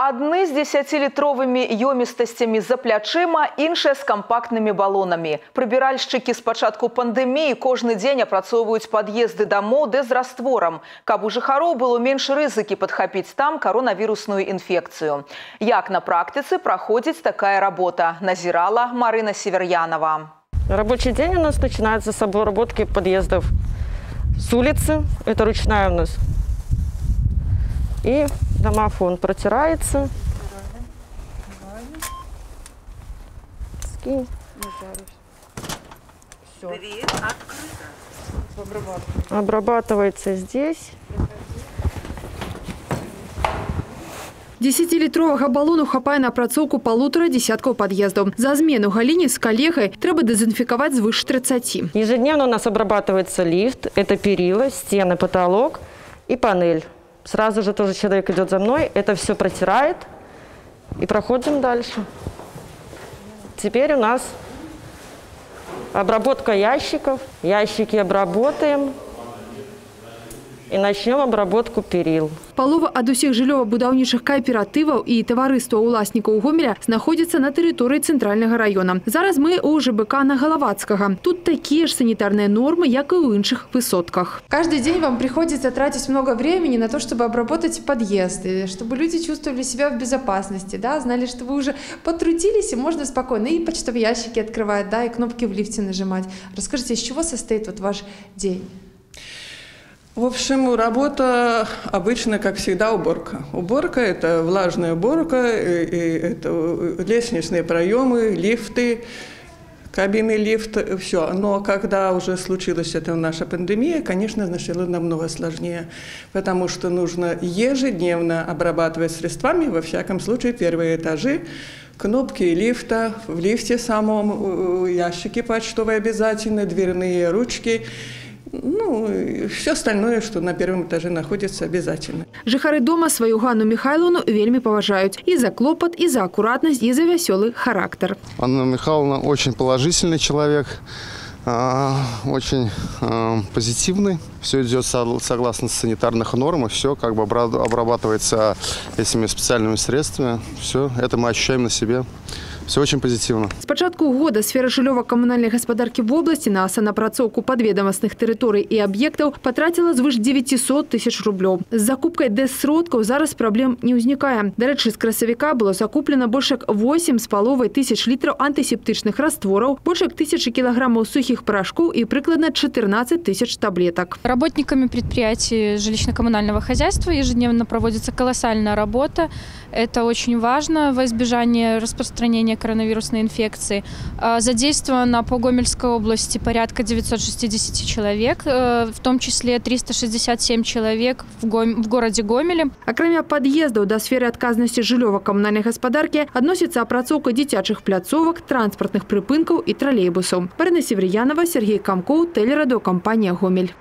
Адны з 10літровымі ёмістасцямі за плячыма, іншыя з кампактнымі балонамі. Прыбіральшчыкі з пачатку пандэміі кожны дзень апрацоўваюць пад'езды дамоў ды з растворам, каб у жыхароў было менш рызыкі падхапіць там каронавірусную інфекцыю. Як на практыцы праходзіць такая работа, назірала Марына Северянова. Рабочий день у нас начинается с обработки подъездов с улицы. Это ручная у нас. И домофон протирается. Скинь. Все. Обрабатывается здесь. Десятилітровага балону хапае на апрацоўку палутара дзесяткаў пад'ездаў. За змену галіне з калегай трэба дэзінфікаваць звыш 30. Ежедневно у нас обрабатывается лифт, это перила, стены, потолок и панель. Сразу же тоже человек идет за мной, это все протирает и проходим дальше. Теперь у нас обработка ящиков. Ящики обработаем и начнем обработку перил. Палова ад усіх жыллёва-будаўнічых кааператываў і таварыстваў уласнікаў гомеля знаходзіцца на тэрыторыі цэнтральнага раёна. Зараз мы у ЖБК на Галавацкага. Тут такія ж санітарныя нормы, як і ў іншых высотках. Каждый день вам приходится тратить много времени на то, чтобы обработать подъезды, чтобы люди чувствовали себя в безопасности, да, знали, что вы уже потрудились, и можно спокойно и почтовые ящики открывать, да, и кнопки в лифте нажимать. Расскажите, из чего состоит вот ваш день? В общем, работа обычно, как всегда, уборка. Уборка – это влажная уборка, и, это лестничные проемы, лифты, кабины лифт, все. Но когда уже случилась эта наша пандемия, конечно, начало намного сложнее, потому что нужно ежедневно обрабатывать средствами, во всяком случае, первые этажи, кнопки лифта, в лифте самом, ящики почтовые обязательно, дверные ручки – ну, и все остальное, что на первом этаже находится, обязательно. Жыхары дома сваю Ганну Михайловну вельмі паважаюць і за клопат, і за акуратнасць, і за вясёлы характар. Анна Михайловна очень положительный человек, а, очень а, позитивный. Все идет со- согласно санитарных норм, и все как бы обра- обрабатывается этими специальными средствами. Все это мы ощущаем на себе. Все очень позитивно. З пачатку года сфера жыллёва-камунальнай гаспадаркі в обласці на санапрацоўку падведамасных тэрыторый і аб'ектаў патраціла звыш 900 тысяч рублёў. З закупкай дэс-сродкаў зараз праблем не ўзнікае. Дарэчы, з красавіка было закуплена больш як 8 з паловай тысяч літраў антысептычных раствораў, больш як тысячы кілаграмаў сухіх парашкоў і прыкладна 14 тысяч таблеток. Работниками предприятий жилищно-коммунального хозяйства ежедневно проводится колоссальная работа. Это очень важно во избежание распространения коронавирусной инфекции. А, Задействовано по Гомельской области порядка 960 человек, э, в том числе 367 человек в, Гом- в городе Гомеле. Акрамя пад'ездаў да сферы адказнасці жыллёва-камунальнай гаспадаркі адносіцца апрацоўка дзіцячых пляцовак, транспартных прыпынкаў і тралейбусаў. Марына Севрыянова, Сергей Камкоў, тэлерадыокампанія Гомель.